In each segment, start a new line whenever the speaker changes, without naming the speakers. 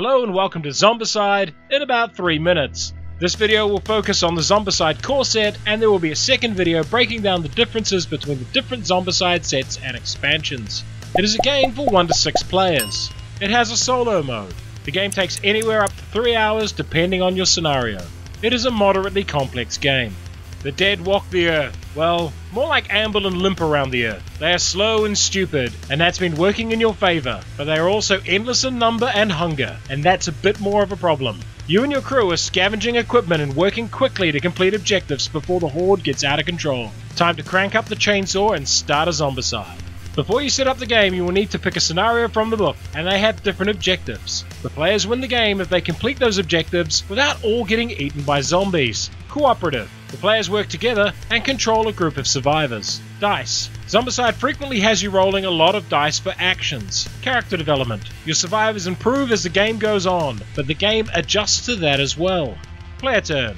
Hello and welcome to Zombicide in about 3 minutes. This video will focus on the Zombicide core set and there will be a second video breaking down the differences between the different Zombicide sets and expansions. It is a game for 1 to 6 players. It has a solo mode. The game takes anywhere up to 3 hours depending on your scenario. It is a moderately complex game. The dead walk the earth. Well, more like amble and limp around the earth. They are slow and stupid, and that's been working in your favor. But they are also endless in number and hunger, and that's a bit more of a problem. You and your crew are scavenging equipment and working quickly to complete objectives before the horde gets out of control. Time to crank up the chainsaw and start a zombicide. Before you set up the game, you will need to pick a scenario from the book, and they have different objectives. The players win the game if they complete those objectives without all getting eaten by zombies. Cooperative. The players work together and control a group of survivors. Dice. Zombicide frequently has you rolling a lot of dice for actions. Character development. Your survivors improve as the game goes on, but the game adjusts to that as well. Player turn.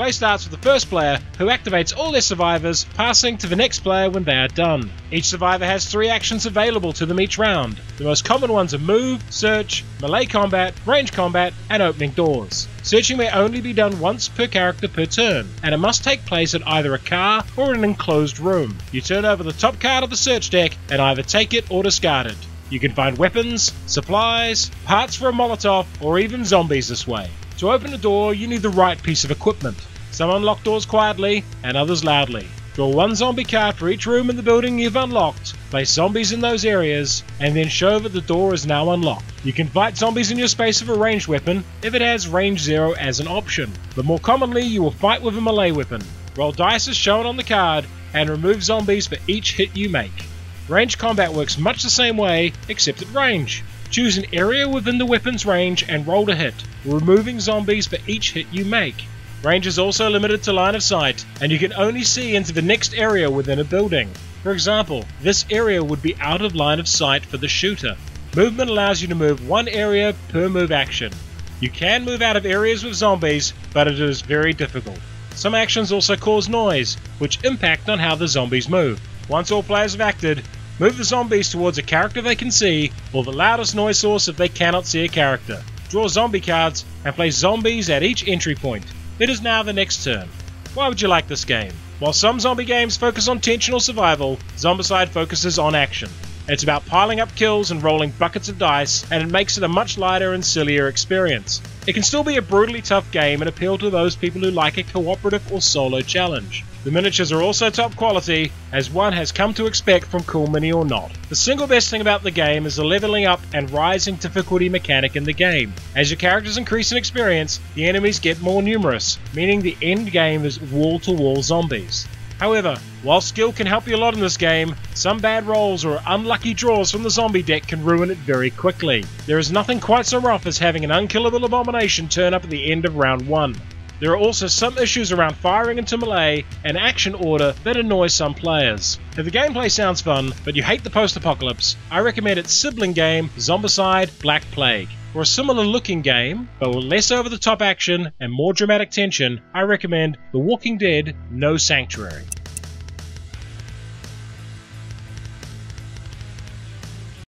Play starts with the first player, who activates all their survivors, passing to the next player when they are done. Each survivor has three actions available to them each round. The most common ones are move, search, melee combat, range combat, and opening doors. Searching may only be done once per character per turn, and it must take place in either a car or an enclosed room. You turn over the top card of the search deck and either take it or discard it. You can find weapons, supplies, parts for a Molotov, or even zombies this way. To open a door, you need the right piece of equipment. Some unlock doors quietly, and others loudly. Draw one zombie card for each room in the building you've unlocked, place zombies in those areas, and then show that the door is now unlocked. You can fight zombies in your space with a ranged weapon if it has range 0 as an option, but more commonly you will fight with a melee weapon. Roll dice as shown on the card, and remove zombies for each hit you make. Range combat works much the same way, except at range. Choose an area within the weapon's range and roll to hit, removing zombies for each hit you make. Range is also limited to line of sight, and you can only see into the next area within a building. For example, this area would be out of line of sight for the shooter. Movement allows you to move one area per move action. You can move out of areas with zombies, but it is very difficult. Some actions also cause noise, which impact on how the zombies move. Once all players have acted, Move the zombies towards a character they can see, or the loudest noise source if they cannot see a character. Draw zombie cards and place zombies at each entry point. It is now the next turn. Why would you like this game? While some zombie games focus on tension or survival, Zombicide focuses on action. It's about piling up kills and rolling buckets of dice, and it makes it a much lighter and sillier experience. It can still be a brutally tough game and appeal to those people who like a cooperative or solo challenge. The miniatures are also top quality, as one has come to expect from Cool Mini or not. The single best thing about the game is the leveling up and rising difficulty mechanic in the game. As your characters increase in experience, the enemies get more numerous, meaning the end game is wall to wall zombies. However, while skill can help you a lot in this game, some bad rolls or unlucky draws from the zombie deck can ruin it very quickly. There is nothing quite so rough as having an unkillable abomination turn up at the end of round 1. There are also some issues around firing into melee and action order that annoy some players. If the gameplay sounds fun, but you hate the post-apocalypse, I recommend its sibling game, Zombicide Black Plague. For a similar looking game, but with less over the top action and more dramatic tension, I recommend The Walking Dead No Sanctuary.